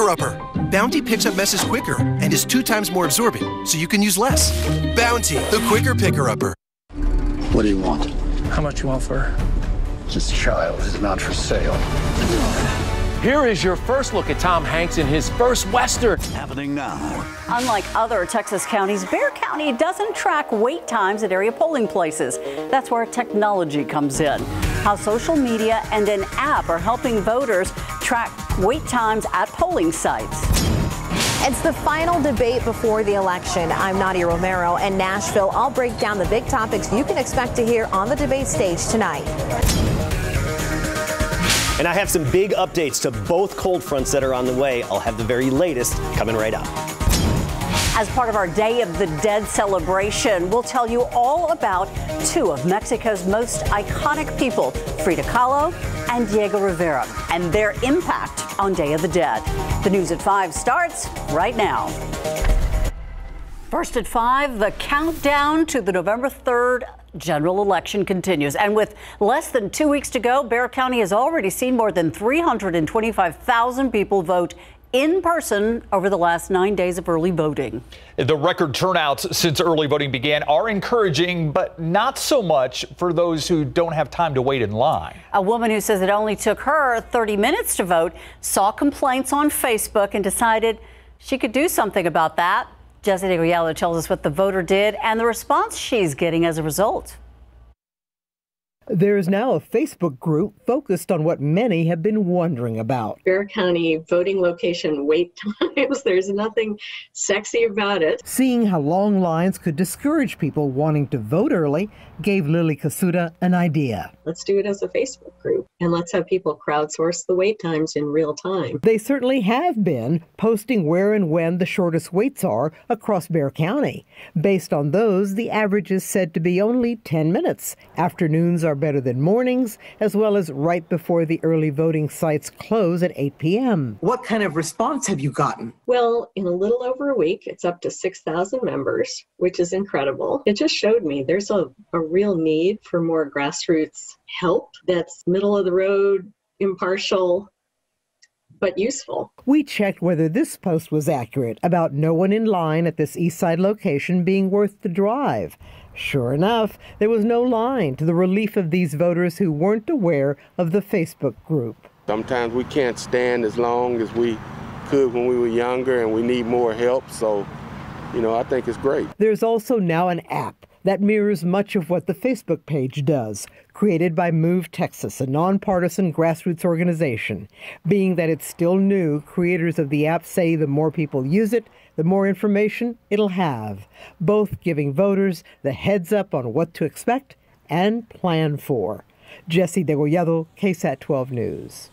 Picker Upper. Bounty picks up messes quicker and is two times more absorbent, so you can use less. Bounty, the quicker picker upper. What do you want? How much you want for her? This child is not for sale. Here is your first look at Tom Hanks in his first Western. Happening now. Unlike other Texas counties, Bexar County doesn't track wait times at area polling places. That's where technology comes in. How social media and an app are helping voters track wait times at polling sites. It's the final debate before the election. I'm Nadia Romero in Nashville. I'll break down the big topics you can expect to hear on the debate stage tonight. And I have some big updates to both cold fronts that are on the way. I'll have the very latest coming right up. As part of our Day of the Dead celebration, we'll tell you all about two of Mexico's most iconic people, Frida Kahlo and Diego Rivera, and their impact on Day of the Dead. The news at 5 starts right now. First at 5, the countdown to the November 3rd general election continues. And with less than two weeks to go, Bexar County has already seen more than 325,000 people vote in person over the last nine days of early voting. The record turnouts since early voting began are encouraging, but not so much for those who don't have time to wait in line. A woman who says it only took her 30 minutes to vote saw complaints on Facebook and decided she could do something about that. Jessie Degollado tells us what the voter did and the response she's getting as a result. There is now a Facebook group focused on what many have been wondering about. Bexar County voting location wait times. There's nothing sexy about it. Seeing how long lines could discourage people wanting to vote early gave Lily Kasuda an idea. Let's do it as a Facebook group and let's have people crowdsource the wait times in real time. They certainly have been posting where and when the shortest waits are across Bexar County. Based on those, the average is said to be only 10 minutes. Afternoons are better than mornings, as well as right before the early voting sites close at 8 p.m. What kind of response have you gotten? Well, in a little over a week, it's up to 6,000 members, which is incredible. It just showed me there's a, a real need for more grassroots help that's middle of the road, impartial, but useful. We checked whether this post was accurate about no one in line at this east side location being worth the drive. Sure enough, there was no line to the relief of these voters who weren't aware of the Facebook group. Sometimes we can't stand as long as we could when we were younger and we need more help. So, you know, I think it's great. There's also now an app that mirrors much of what the Facebook page does, created by Move Texas, a nonpartisan grassroots organization. Being that it's still new, creators of the app say the more people use it, the more information it'll have, both giving voters the heads up on what to expect and plan for. Jessie Degollado, KSAT 12 News.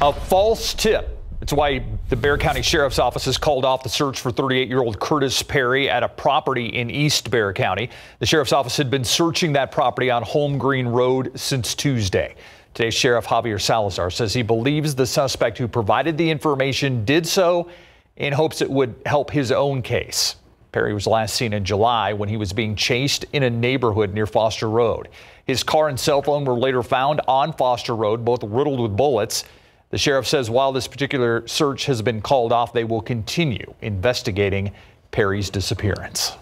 A false tip. It's why the Bexar County Sheriff's Office has called off the search for 38 year old Curtis Perry at a property in East Bexar County. The Sheriff's Office had been searching that property on Home Green Road since Tuesday. Today, Sheriff Javier Salazar says he believes the suspect who provided the information did so in hopes it would help his own case. Perry was last seen in July when he was being chased in a neighborhood near Foster Road. His car and cell phone were later found on Foster Road, both riddled with bullets. The sheriff says while this particular search has been called off, they will continue investigating Perry's disappearance.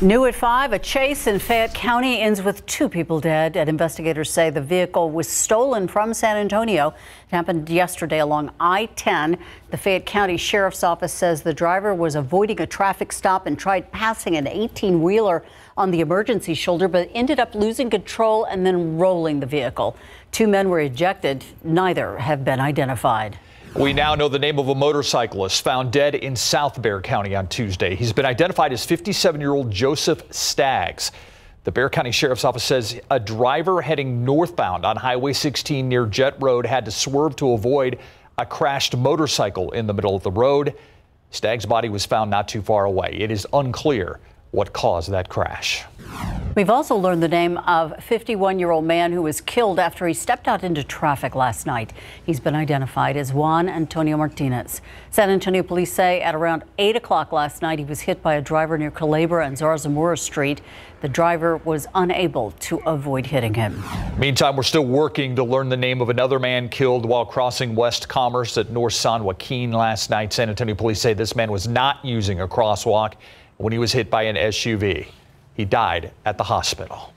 New at 5, a chase in Fayette County ends with two people dead. And investigators say the vehicle was stolen from San Antonio. It happened yesterday along I 10. The Fayette County Sheriff's Office says the driver was avoiding a traffic stop and tried passing an 18 wheeler on the emergency shoulder, but ended up losing control and then rolling the vehicle. Two men were ejected. Neither have been identified. We now know the name of a motorcyclist found dead in South Bexar County on Tuesday. He's been identified as 57 year old Joseph Staggs. The Bexar County Sheriff's Office says a driver heading northbound on Highway 16 near Jet Road had to swerve to avoid a crashed motorcycle in the middle of the road. Staggs' body was found not too far away. It is unclear what caused that crash. We've also learned the name of 51 year old man who was killed after he stepped out into traffic last night. He's been identified as Juan Antonio Martinez. San Antonio police say at around 8 o'clock last night he was hit by a driver near Culebra and Zarzamora Street. The driver was unable to avoid hitting him. Meantime, we're still working to learn the name of another man killed while crossing West Commerce at North San Joaquin last night. San Antonio police say this man was not using a crosswalk when he was hit by an SUV. He died at the hospital.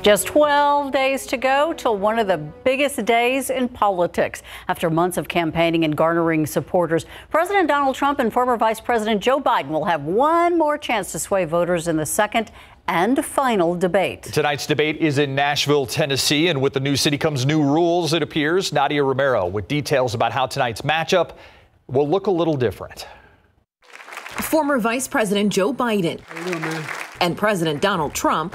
Just 12 days to go till one of the biggest days in politics. After months of campaigning and garnering supporters, President Donald Trump and former Vice President Joe Biden will have one more chance to sway voters in the second and final debate. Tonight's debate is in Nashville, Tennessee, and with the new city comes new rules, it appears. Nadia Romero with details about how tonight's matchup will look a little different. Former Vice President Joe Biden doing, and President Donald Trump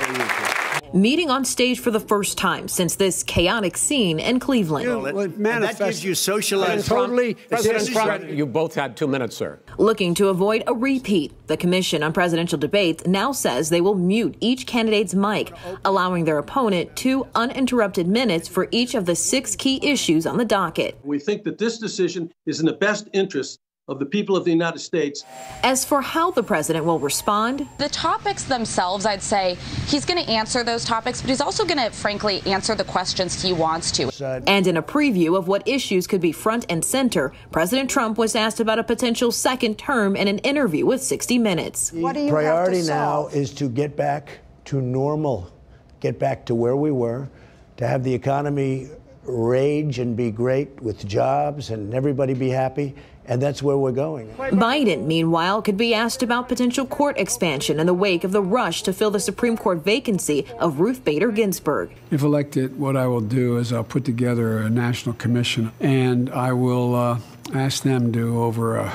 meeting on stage for the first time since this chaotic scene in Cleveland. You, well, that gives you socialized. Totally, President Trump. You both had two minutes, sir. Looking to avoid a repeat, the Commission on Presidential Debates now says they will mute each candidate's mic, allowing their opponent two uninterrupted minutes for each of the six key issues on the docket. We think that this decision is in the best interest of the people of the United States. As for how the president will respond, the topics themselves, I'd say he's going to answer those topics, but he's also going to, frankly, answer the questions he wants to. And in a preview of what issues could be front and center, President Trump was asked about a potential second term in an interview with 60 Minutes. What do you priority now is to get back to normal, get back to where we were, to have the economy rage and be great with jobs and everybody be happy and that's where we're going. Biden, meanwhile, could be asked about potential court expansion in the wake of the rush to fill the Supreme Court vacancy of Ruth Bader Ginsburg. If elected, what I will do is I'll put together a national commission and I will uh, ask them to, over uh,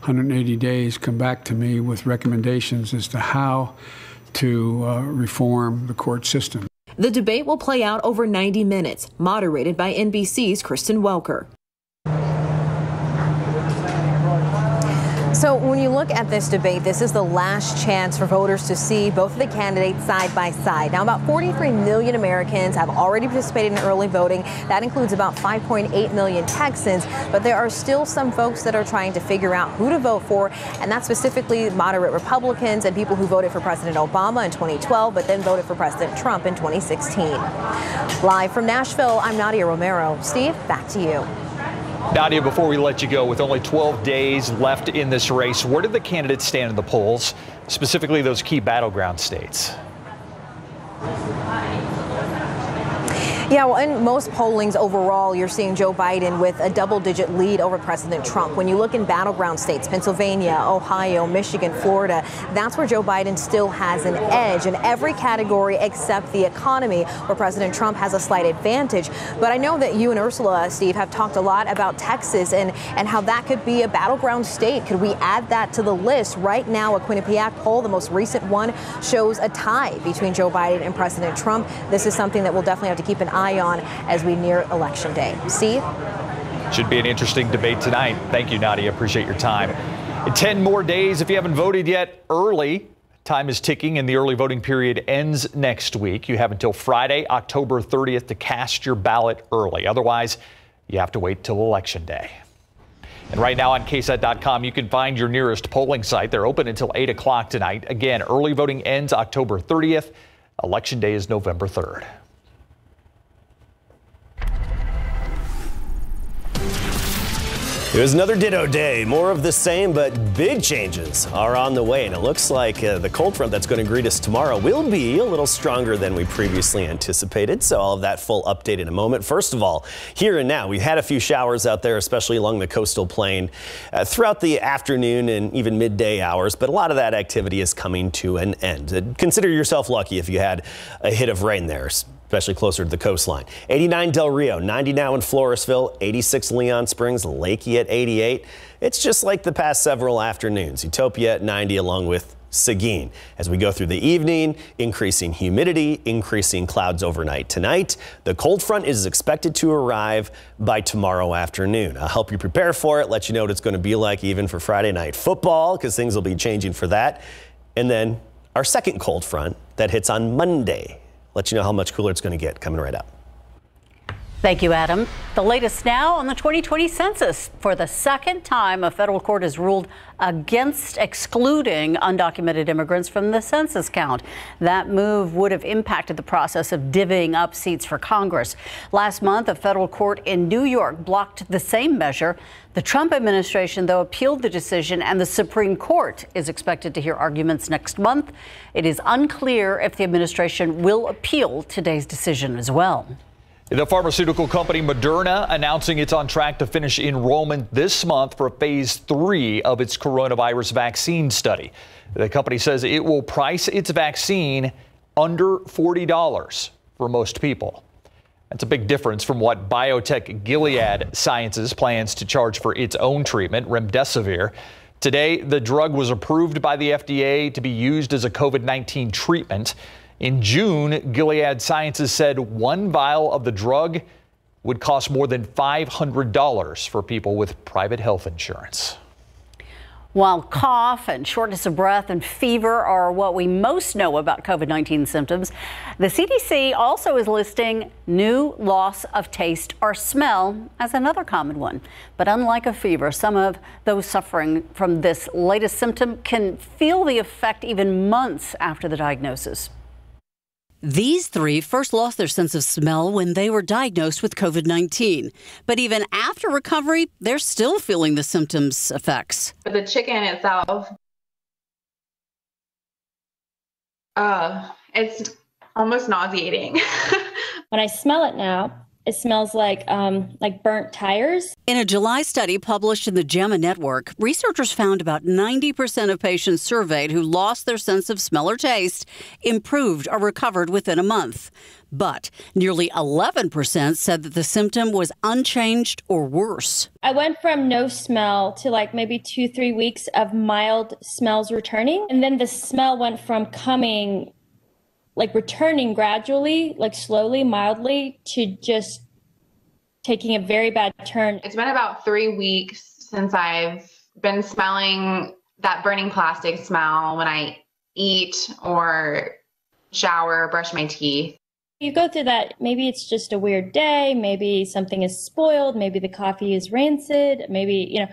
180 days, come back to me with recommendations as to how to uh, reform the court system. The debate will play out over 90 minutes, moderated by NBC's Kristen Welker. So when you look at this debate, this is the last chance for voters to see both of the candidates side by side. Now, about 43 million Americans have already participated in early voting. That includes about 5.8 million Texans, but there are still some folks that are trying to figure out who to vote for, and that's specifically moderate Republicans and people who voted for President Obama in 2012, but then voted for President Trump in 2016. Live from Nashville, I'm Nadia Romero. Steve, back to you. Nadia, before we let you go, with only 12 days left in this race, where did the candidates stand in the polls, specifically those key battleground states? Yeah, well, in most pollings overall, you're seeing Joe Biden with a double digit lead over President Trump. When you look in battleground states, Pennsylvania, Ohio, Michigan, Florida, that's where Joe Biden still has an edge in every category except the economy, where President Trump has a slight advantage. But I know that you and Ursula, Steve, have talked a lot about Texas and, and how that could be a battleground state. Could we add that to the list? Right now, a Quinnipiac poll, the most recent one, shows a tie between Joe Biden and President Trump. This is something that we'll definitely have to keep an eye on as we near Election Day. Steve? Should be an interesting debate tonight. Thank you, Nadia. Appreciate your time. In 10 more days, if you haven't voted yet, early. Time is ticking and the early voting period ends next week. You have until Friday, October 30th to cast your ballot early. Otherwise, you have to wait till Election Day. And right now on KSAT.com, you can find your nearest polling site. They're open until 8 o'clock tonight. Again, early voting ends October 30th. Election Day is November 3rd. It was another ditto day. More of the same, but big changes are on the way. And it looks like uh, the cold front that's going to greet us tomorrow will be a little stronger than we previously anticipated. So, all of that full update in a moment. First of all, here and now, we've had a few showers out there, especially along the coastal plain uh, throughout the afternoon and even midday hours. But a lot of that activity is coming to an end. Uh, consider yourself lucky if you had a hit of rain there especially closer to the coastline. 89 Del Rio, 90 now in Floresville, 86 Leon Springs, Leakey at 88. It's just like the past several afternoons. Utopia at 90 along with Seguin. As we go through the evening, increasing humidity, increasing clouds overnight tonight. The cold front is expected to arrive by tomorrow afternoon. I'll help you prepare for it, let you know what it's going to be like even for Friday night football because things will be changing for that. And then our second cold front that hits on Monday. Let you know how much cooler it's going to get coming right up. Thank you, Adam. The latest now on the 2020 census. For the second time, a federal court has ruled against excluding undocumented immigrants from the census count. That move would have impacted the process of divvying up seats for Congress. Last month, a federal court in New York blocked the same measure. The Trump administration, though, appealed the decision, and the Supreme Court is expected to hear arguments next month. It is unclear if the administration will appeal today's decision as well. The pharmaceutical company Moderna announcing it's on track to finish enrollment this month for phase three of its coronavirus vaccine study. The company says it will price its vaccine under $40 for most people. That's a big difference from what biotech Gilead Sciences plans to charge for its own treatment, remdesivir. Today, the drug was approved by the FDA to be used as a COVID 19 treatment. In June, Gilead Sciences said one vial of the drug would cost more than $500 for people with private health insurance. While cough and shortness of breath and fever are what we most know about COVID 19 symptoms, the CDC also is listing new loss of taste or smell as another common one. But unlike a fever, some of those suffering from this latest symptom can feel the effect even months after the diagnosis. These three first lost their sense of smell when they were diagnosed with COVID 19. But even after recovery, they're still feeling the symptoms effects. The chicken itself, uh, it's almost nauseating. when I smell it now, it smells like um, like burnt tires. In a July study published in the JAMA Network, researchers found about 90% of patients surveyed who lost their sense of smell or taste improved or recovered within a month. But nearly 11% said that the symptom was unchanged or worse. I went from no smell to like maybe two, three weeks of mild smells returning. And then the smell went from coming like returning gradually, like slowly, mildly, to just taking a very bad turn. It's been about three weeks since I've been smelling that burning plastic smell when I eat or shower, or brush my teeth. You go through that. Maybe it's just a weird day. Maybe something is spoiled. Maybe the coffee is rancid. Maybe, you know,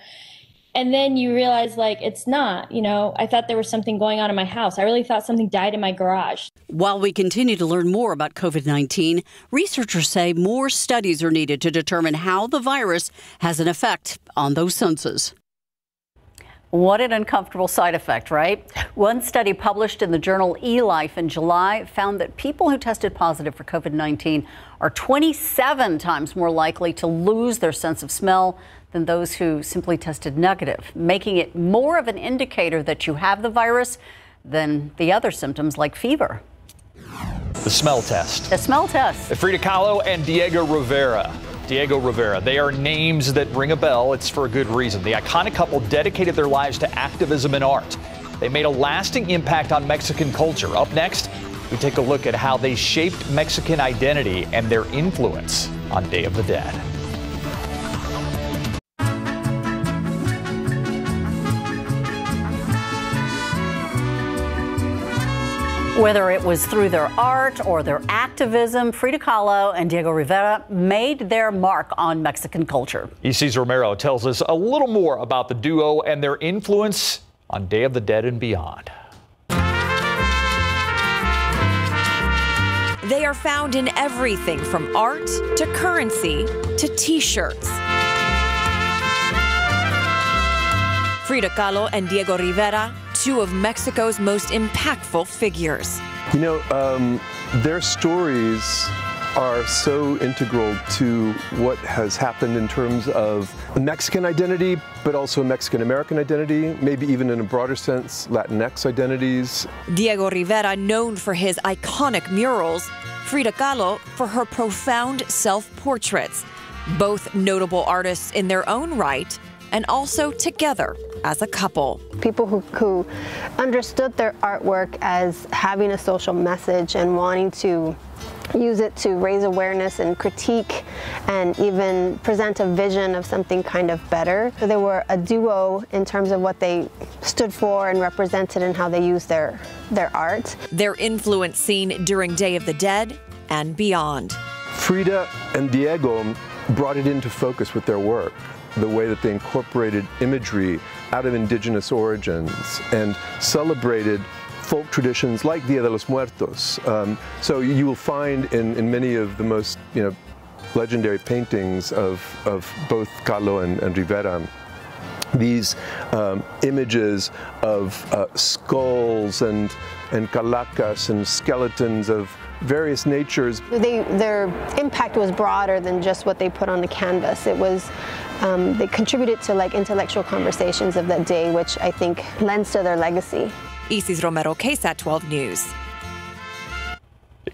and then you realize like it's not you know? I thought there was something going on in my house. I really thought something died in my garage. While we continue to learn more about covid-19 researchers say more studies are needed to determine how the virus has an effect on those senses. What an uncomfortable side effect, right? One study published in the journal eLife in July found that people who tested positive for COVID 19 are 27 times more likely to lose their sense of smell than those who simply tested negative, making it more of an indicator that you have the virus than the other symptoms like fever. The smell test. The smell test. Frida Kahlo and Diego Rivera. Diego Rivera. They are names that ring a bell. It's for a good reason. The iconic couple dedicated their lives to activism and art. They made a lasting impact on Mexican culture. Up next, we take a look at how they shaped Mexican identity and their influence on Day of the Dead. Whether it was through their art or their activism, Frida Kahlo and Diego Rivera made their mark on Mexican culture. Isis Romero tells us a little more about the duo and their influence on Day of the Dead and beyond. They are found in everything from art to currency to t shirts. Frida Kahlo and Diego Rivera two of Mexico's most impactful figures. You know, um, their stories are so integral to what has happened in terms of Mexican identity, but also Mexican American identity, maybe even in a broader sense, Latinx identities. Diego Rivera, known for his iconic murals, Frida Kahlo for her profound self portraits. Both notable artists in their own right, and also together as a couple. People who, who understood their artwork as having a social message and wanting to use it to raise awareness and critique and even present a vision of something kind of better. So they were a duo in terms of what they stood for and represented and how they used their, their art. Their influence seen during Day of the Dead and beyond. Frida and Diego brought it into focus with their work the way that they incorporated imagery out of indigenous origins and celebrated folk traditions like Dia de los Muertos. Um, so you will find in, in many of the most you know, legendary paintings of, of both Kahlo and, and Rivera these um, images of uh, skulls and, and calacas and skeletons of various natures. They, their impact was broader than just what they put on the canvas. It was, um, they contributed to like intellectual conversations of that day, which I think lends to their legacy. Isis Romero, KSAT 12 News.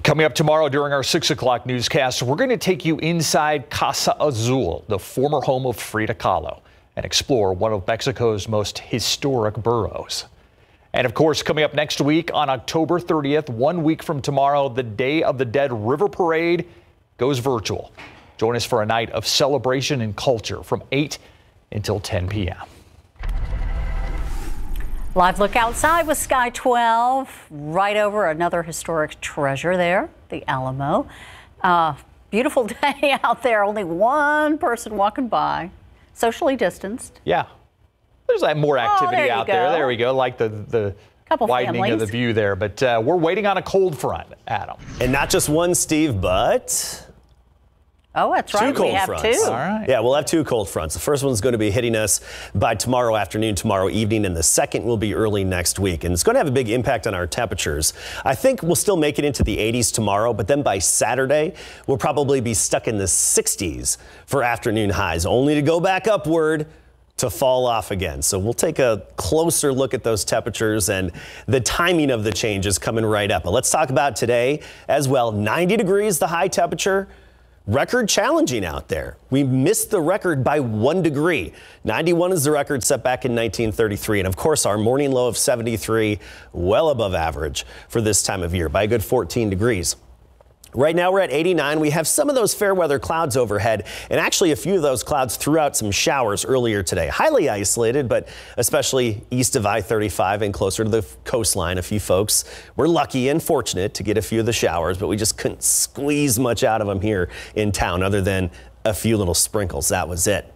Coming up tomorrow during our 6 o'clock newscast, we're going to take you inside Casa Azul, the former home of Frida Kahlo, and explore one of Mexico's most historic boroughs. And of course, coming up next week on October 30th, one week from tomorrow, the Day of the Dead River Parade goes virtual. Join us for a night of celebration and culture from 8 until 10 p.m. Live look outside with Sky 12, right over another historic treasure there, the Alamo. Uh, beautiful day out there, only one person walking by, socially distanced. Yeah, there's like more activity oh, there out go. there. There we go, like the the Couple widening families. of the view there. But uh, we're waiting on a cold front, Adam. And not just one, Steve, but Oh, that's right. Two cold we have fronts. two. All right. Yeah, we'll have two cold fronts. The first one's going to be hitting us by tomorrow afternoon, tomorrow evening, and the second will be early next week. And it's going to have a big impact on our temperatures. I think we'll still make it into the 80s tomorrow, but then by Saturday, we'll probably be stuck in the 60s for afternoon highs, only to go back upward to fall off again. So we'll take a closer look at those temperatures and the timing of the changes coming right up. But let's talk about today as well. 90 degrees, the high temperature record challenging out there. We missed the record by one degree. 91 is the record set back in 1933. And of course, our morning low of 73, well above average for this time of year by a good 14 degrees. Right now we're at 89. We have some of those fair weather clouds overhead, and actually a few of those clouds threw out some showers earlier today. Highly isolated, but especially east of I-35 and closer to the coastline. A few folks were lucky and fortunate to get a few of the showers, but we just couldn't squeeze much out of them here in town other than a few little sprinkles. That was it.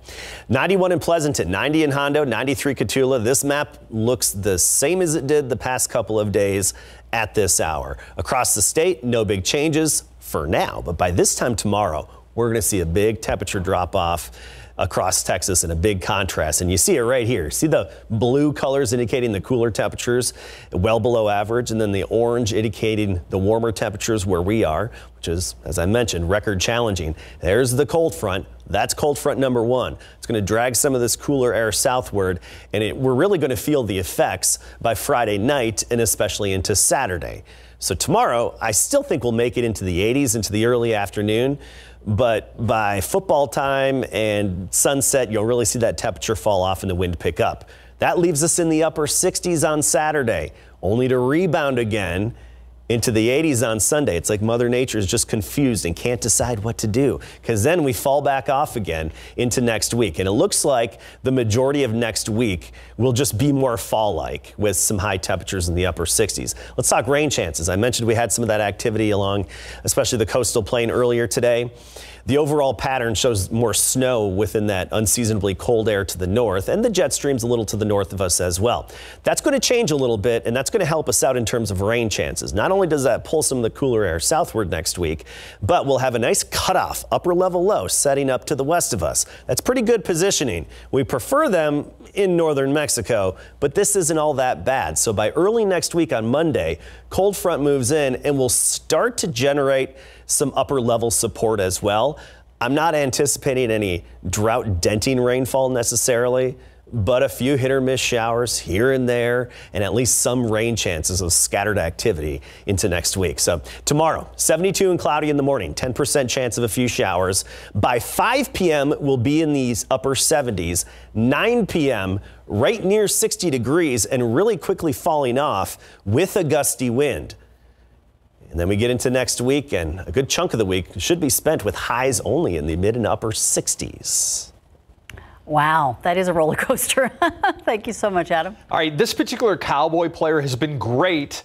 91 in Pleasanton, 90 in Hondo, 93 Cotulla. This map looks the same as it did the past couple of days at this hour. Across the state, no big changes for now, but by this time tomorrow, we're going to see a big temperature drop off across Texas and a big contrast. And you see it right here. See the blue colors indicating the cooler temperatures, well below average, and then the orange indicating the warmer temperatures where we are, which is, as I mentioned, record challenging. There's the cold front. That's cold front number one. It's going to drag some of this cooler air southward, and it, we're really going to feel the effects by Friday night and especially into Saturday. So tomorrow, I still think we'll make it into the 80s into the early afternoon. But by football time and sunset, you'll really see that temperature fall off and the wind pick up. That leaves us in the upper 60s on Saturday, only to rebound again into the 80s on Sunday. It's like Mother Nature is just confused and can't decide what to do because then we fall back off again into next week. And it looks like the majority of next week will just be more fall like with some high temperatures in the upper 60s. Let's talk rain chances. I mentioned we had some of that activity along, especially the coastal plain earlier today. The overall pattern shows more snow within that unseasonably cold air to the north, and the jet streams a little to the north of us as well. That's going to change a little bit, and that's going to help us out in terms of rain chances. Not only does that pull some of the cooler air southward next week, but we'll have a nice cutoff, upper level low setting up to the west of us. That's pretty good positioning. We prefer them in northern Mexico, but this isn't all that bad. So by early next week on Monday, cold front moves in and will start to generate some upper level support as well. I'm not anticipating any drought denting rainfall necessarily, but a few hit or miss showers here and there, and at least some rain chances of scattered activity into next week. So tomorrow, 72 and cloudy in the morning, 10% chance of a few showers. By 5 p.m., we'll be in these upper 70s. 9 p.m., right near 60 degrees and really quickly falling off with a gusty wind. And then we get into next week, and a good chunk of the week should be spent with highs only in the mid and upper 60s. Wow, that is a roller coaster. Thank you so much, Adam. All right, this particular Cowboy player has been great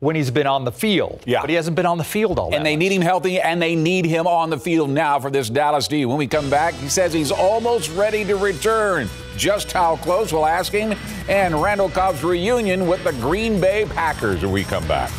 when he's been on the field. Yeah. But he hasn't been on the field all And they need him healthy, and they need him on the field now for this Dallas D. When we come back, he says he's almost ready to return. Just how close, we'll ask him. And Randall Cobb's reunion with the Green Bay Packers when we come back.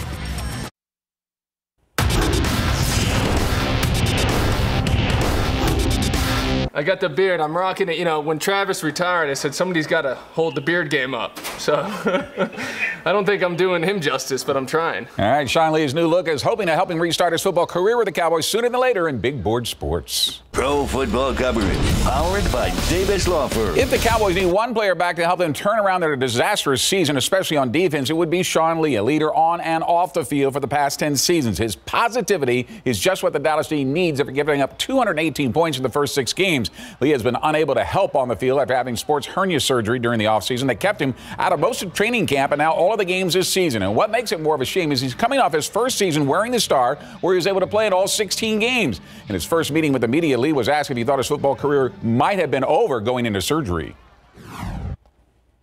I got the beard. I'm rocking it. You know, when Travis retired, I said somebody's got to hold the beard game up. So I don't think I'm doing him justice, but I'm trying. All right, Sean Lee's new look is hoping to help him restart his football career with the Cowboys sooner than later in big board sports. Pro football coverage powered by Davis Law Firm. If the Cowboys need one player back to help them turn around their disastrous season, especially on defense, it would be Sean Lee, a leader on and off the field for the past 10 seasons. His positivity is just what the Dallas D needs after giving up 218 points in the first six games. Lee has been unable to help on the field after having sports hernia surgery during the offseason that kept him out of most of training camp and now all of the games this season. And what makes it more of a shame is he's coming off his first season wearing the star where he was able to play in all 16 games. In his first meeting with the media, Lee was asked if he thought his football career might have been over going into surgery.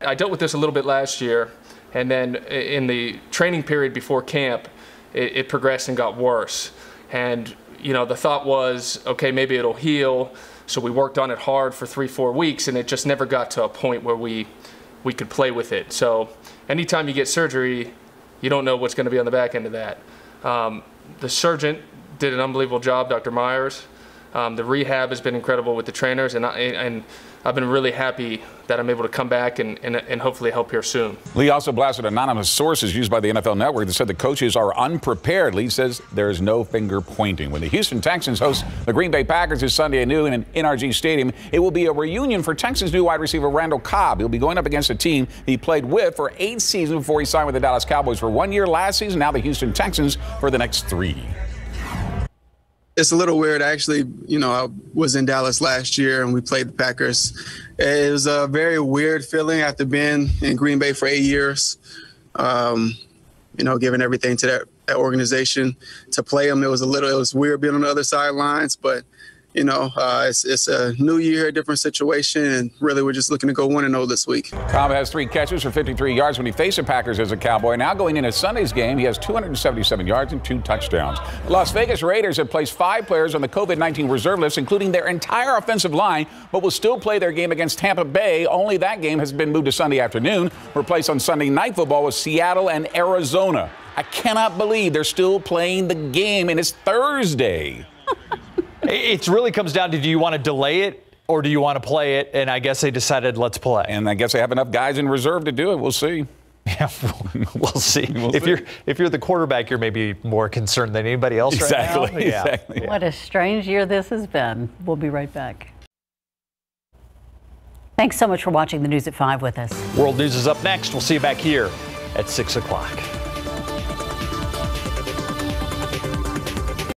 I dealt with this a little bit last year, and then in the training period before camp, it, it progressed and got worse. And, you know, the thought was, okay, maybe it'll heal. So we worked on it hard for three, four weeks, and it just never got to a point where we, we could play with it. So anytime you get surgery, you don't know what's going to be on the back end of that. Um, the surgeon did an unbelievable job, Dr. Meyers. Um, the rehab has been incredible with the trainers, and, I, and I've been really happy that I'm able to come back and, and, and, hopefully help here soon. Lee also blasted anonymous sources used by the NFL Network that said the coaches are unprepared. Lee says there is no finger pointing. When the Houston Texans host the Green Bay Packers this Sunday at noon in NRG Stadium, it will be a reunion for Texans new wide receiver Randall Cobb. He'll be going up against a team he played with for eight seasons before he signed with the Dallas Cowboys for one year last season, now the Houston Texans for the next three it's a little weird. Actually, you know, I was in Dallas last year and we played the Packers. It was a very weird feeling after being in Green Bay for eight years. Um, you know, giving everything to that, that organization to play them. It was a little, it was weird being on the other sidelines, but you know, uh, it's, it's a new year, different situation, and really we're just looking to go 1 0 this week. Cobb has three catches for 53 yards when he faced the Packers as a Cowboy. Now going into Sunday's game, he has 277 yards and two touchdowns. The Las Vegas Raiders have placed five players on the COVID 19 reserve list, including their entire offensive line, but will still play their game against Tampa Bay. Only that game has been moved to Sunday afternoon, replaced on Sunday night football with Seattle and Arizona. I cannot believe they're still playing the game, and it's Thursday. it really comes down to do you want to delay it or do you want to play it? And I guess they decided let's play. And I guess they have enough guys in reserve to do it. We'll see. Yeah, we'll see. We'll if see. you're if you're the quarterback, you're maybe more concerned than anybody else exactly, right now. Yeah. Exactly. What a strange year this has been. We'll be right back. Thanks so much for watching the news at 5 with us. World News is up next. We'll see you back here at 6 o'clock.